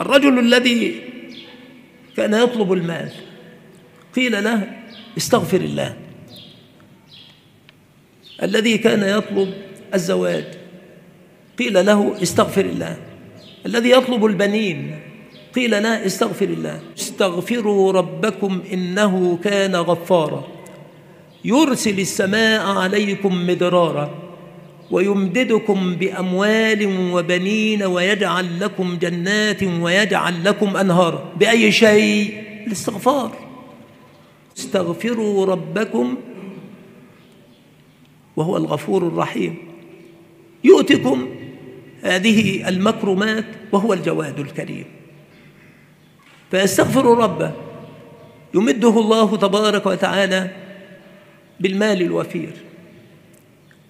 الرجل الذي كان يطلب المال قيل له استغفر الله. الذي كان يطلب الزواج قيل له استغفر الله. الذي يطلب البنين قيل له استغفر الله. استغفروا ربكم إنه كان غفارا. يرسل السماء عليكم مدرارا. ويمددكم بأموال وبنين ويجعل لكم جنات ويجعل لكم انهارا بأي شيء؟ الاستغفار. استغفروا ربكم وهو الغفور الرحيم. يؤتكم هذه المكرمات وهو الجواد الكريم. فيستغفر ربه يمده الله تبارك وتعالى بالمال الوفير.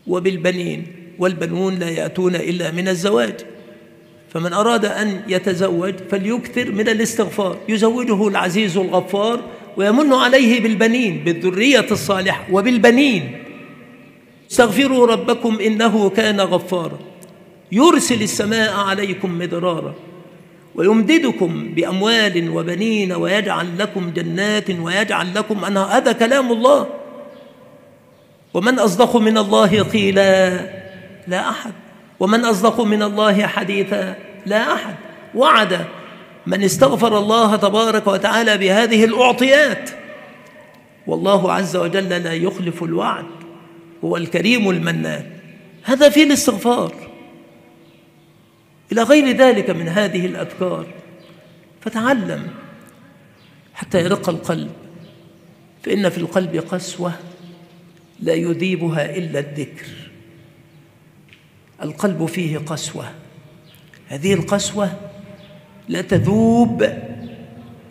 وبالبنين والبنون لا يأتون إلا من الزواج. فمن أراد أن يتزوج فليكثر من الاستغفار. يزوجه العزيز الغفار ويمن عليه بالبنين بالذرية الصالحة وبالبنين. استغفروا ربكم إنه كان غفارا. يرسل السماء عليكم مدرارا. ويمددكم بأموال وبنين ويجعل لكم جنات ويجعل لكم أنهار. هذا كلام الله. ومن أصدق من الله قيلا؟ لا أحد. ومن أصدق من الله حديثا؟ لا أحد. وعد من استغفر الله تبارك وتعالى بهذه الأعطيات. والله عز وجل لا يخلف الوعد. هو الكريم المنان. هذا في الاستغفار. إلى غير ذلك من هذه الأذكار. فتعلم حتى يرق القلب. فإن في القلب قسوة. لا يذيبها إلا الذكر. القلب فيه قسوة. هذه القسوة لا تذوب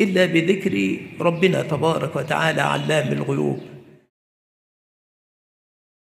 إلا بذكر ربنا تبارك وتعالى علام الغيوب.